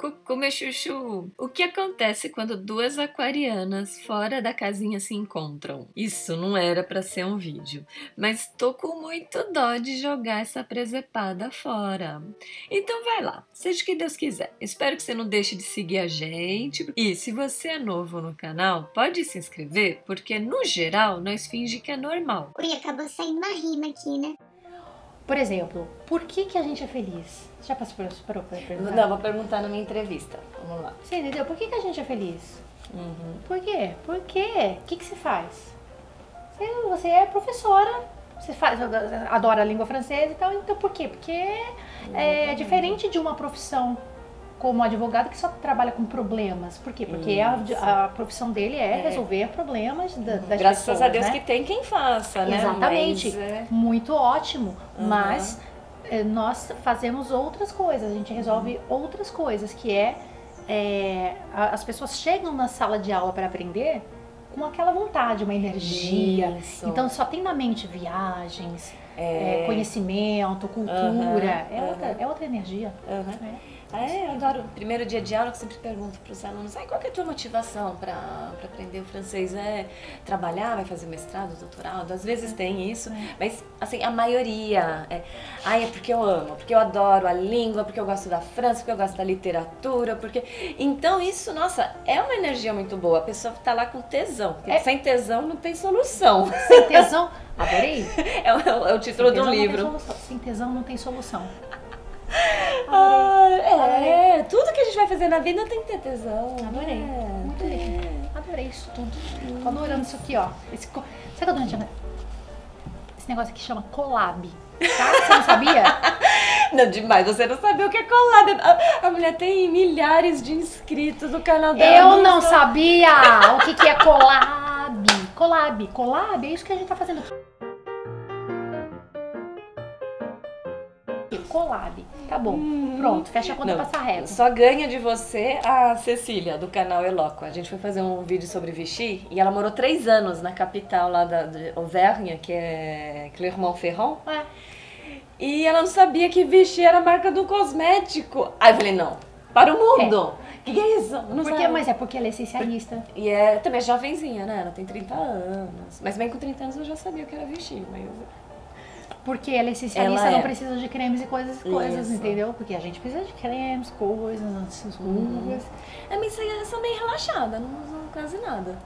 Cucu, meu chuchu. O que acontece quando duas aquarianas fora da casinha se encontram? Isso não era para ser um vídeo, mas tô com muito dó de jogar essa presepada fora. Então vai lá, seja o que Deus quiser. Espero que você não deixe de seguir a gente. E se você é novo no canal, pode se inscrever, porque no geral nós finge que é normal. Ui, acabou saindo uma rima aqui, né? Por exemplo, por que, que a gente é feliz? Você já passou por, por, por perguntar? Não, vou perguntar na minha entrevista. Vamos lá. Você entendeu? Por que, que a gente é feliz? Uhum. Por quê? Por quê? O que, que você faz? Você, você é professora, você faz, adora a língua francesa e tal, então por quê? Porque é diferente de uma profissão como advogado que só trabalha com problemas. Por quê? Porque a, a, profissão dele é, é. resolver problemas da, das Graças pessoas, a Deus né? que tem quem faça, né? Exatamente. Mas, é... Muito ótimo. Uhum. Mas é, nós fazemos outras coisas, a gente resolve uhum. outras coisas, que é, é, as pessoas chegam na sala de aula para aprender com aquela vontade, uma energia. Isso. Então só tem na mente viagens, É. é, conhecimento, cultura. Uhum, é, outra, uhum. é outra energia. Uhum. É. É, eu adoro. Primeiro dia de aula, eu sempre pergunto para os alunos: "Ai, qual que é a tua motivação para aprender o francês? É trabalhar, vai fazer mestrado, doutorado? Às vezes tem isso, mas assim, a maioria é: ai, é porque eu amo, porque eu adoro a língua, porque eu gosto da França, porque eu gosto da literatura, porque. Então, isso, nossa, é uma energia muito boa. A pessoa tá lá com tesão. É. sem tesão não tem solução. Sem tesão, adorei. É o, é o título Sem do tesão não tem livro. solução. Sem tesão não tem solução. Ah, é, tudo que a gente vai fazer na vida tem que ter tesão. Adorei. né? Muito bem. Adorei isso tudo. Tô adorando isso aqui, ó. Esse, co- sabe o que eu tô? Esse negócio aqui chama collab. Tá? Você não sabia? Não, demais, você não sabia o que é collab. A, a mulher tem milhares de inscritos no canal dela. Eu não Nossa. sabia o que, que é collab. Collab. Collab é isso que a gente tá fazendo aqui. Collab. Tá bom. Pronto, fecha a conta Hum. Não, régua. Só ganha de você a Cecília, do canal Eloqua. A gente foi fazer um vídeo sobre Vichy e ela morou três anos na capital lá da, de Auvergne, que é Clermont-Ferrand. É. E ela não sabia que Vichy era a marca do cosmético. Aí eu falei, não, para o mundo. O que, é isso? Não Porque, sabe. mas é porque ela é essencialista. E é também é jovenzinha, né? Ela tem 30 anos. Mas bem com 30 anos eu já sabia o que era Vichy. Mas... Porque ela é essencialista, Ela não é. precisa de cremes e coisas, coisas, Isso. entendeu? Porque a gente precisa de cremes, coisas, essas rugas. É, mas eu sou bem relaxada, não uso quase nada.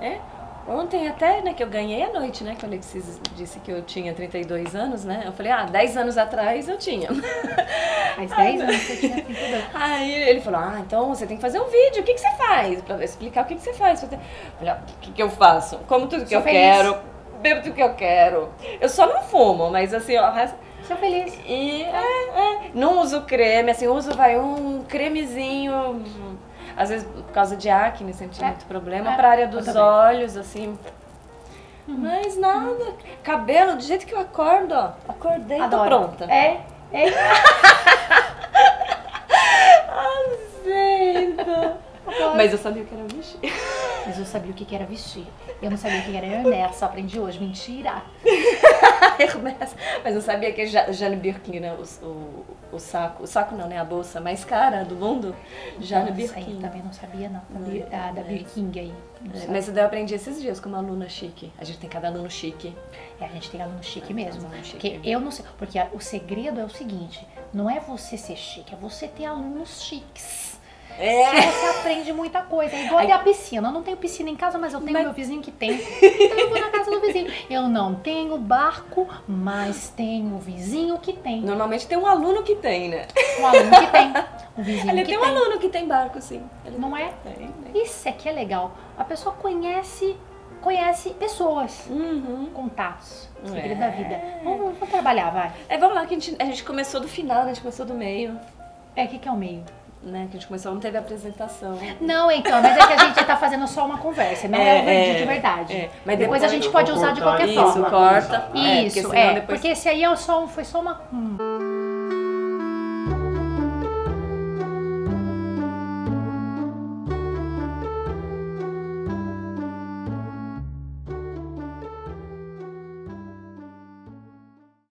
É? Ontem até, né, que eu ganhei à noite, né, que o Alexis disse que eu tinha 32 anos, né? Eu falei, ah, 10 anos atrás eu tinha. Faz 10 anos que eu tinha 32. Aí ele falou, ah, então você tem que fazer um vídeo, o que, que você faz? Pra explicar o que, que você faz. Eu falei, ah, o que, que eu faço? Como tudo que Sou eu feliz. quero, bebo tudo que eu quero. Eu só não fumo, mas assim, ó, Sou feliz. E é, é, não uso creme, assim, uso vai um cremezinho, às vezes por causa de acne, sempre tive É, muito problema, é, pra área dos olhos, assim. Mas nada, cabelo, do jeito que eu acordo, ó, acordei, tô Adoro. pronta. É, é. Aceita. Mas eu sabia que era Vichy. Mas eu sabia o que era vestir. Eu não sabia o que era Hermès, só aprendi hoje. Mentira. Hermès. Mas eu sabia que é Ja- Jane Birkin, né, o, o, o saco, o saco não, né, a bolsa mais cara do mundo, Jane Birkin. também não sabia, não. Da, Não, Bir- a da é. Birking aí. É, mas eu aprendi esses dias com uma aluna chique. A gente tem cada aluno chique. É, a gente tem aluno chique É, mesmo. aluno chique. Porque eu não sei. Porque a- o segredo é o seguinte: não é você ser chique, é você ter alunos chiques. É. você aprende muita coisa. É igual Aí- a piscina. Eu não tenho piscina em casa, mas eu tenho Mas- meu vizinho que tem. Então eu vou na casa do vizinho. Eu não tenho barco, mas tenho o vizinho que tem. Normalmente tem um aluno que tem, né? Um aluno que tem. Um vizinho Ele que tem tem. um aluno que tem barco, sim. Ele Não é? tem, né? Isso é que é legal. A pessoa conhece, conhece pessoas, Uhum. contatos, É. segredo da vida. Vamos, vamos trabalhar, vai. É, vamos lá, que a gente, a gente começou do final, né? A gente começou do meio, É, o que, que é o meio? Né? Que a gente começou, não teve apresentação. Não, então, mas é que a gente tá fazendo só uma conversa, não é, É, o vídeo é, de verdade. é. Mas depois, depois a gente pode usar de qualquer isso, Isso, forma. corta. Isso, porque é, senão depois... porque esse aí é só, foi só uma. hum.